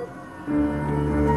Música